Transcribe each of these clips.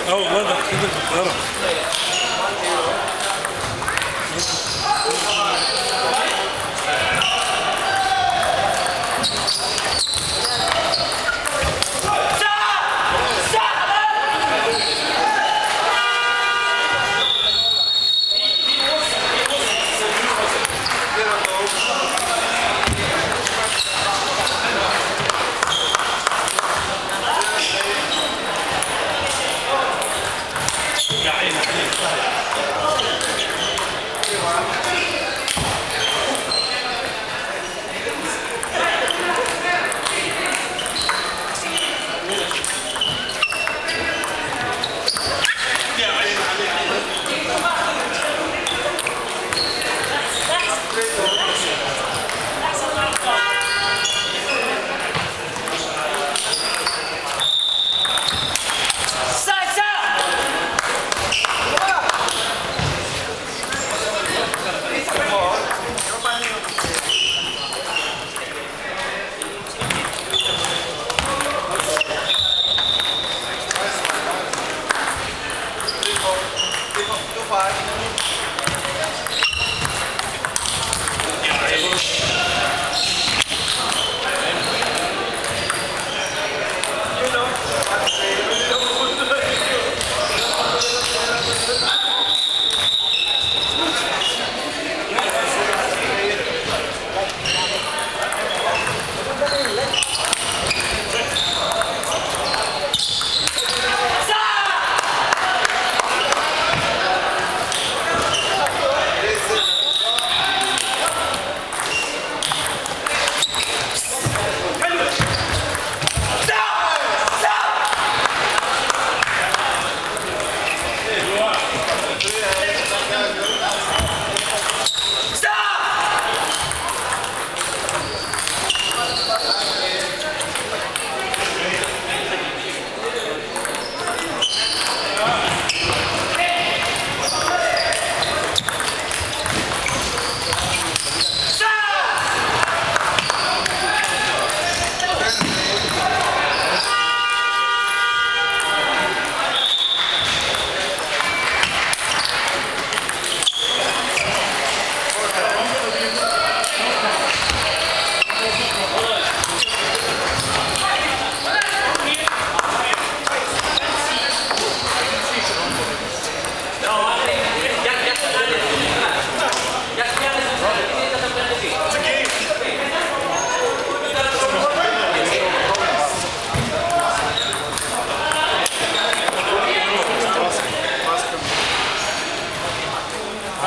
있어요. 어, 맞아. 그거 알아. five.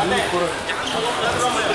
ね。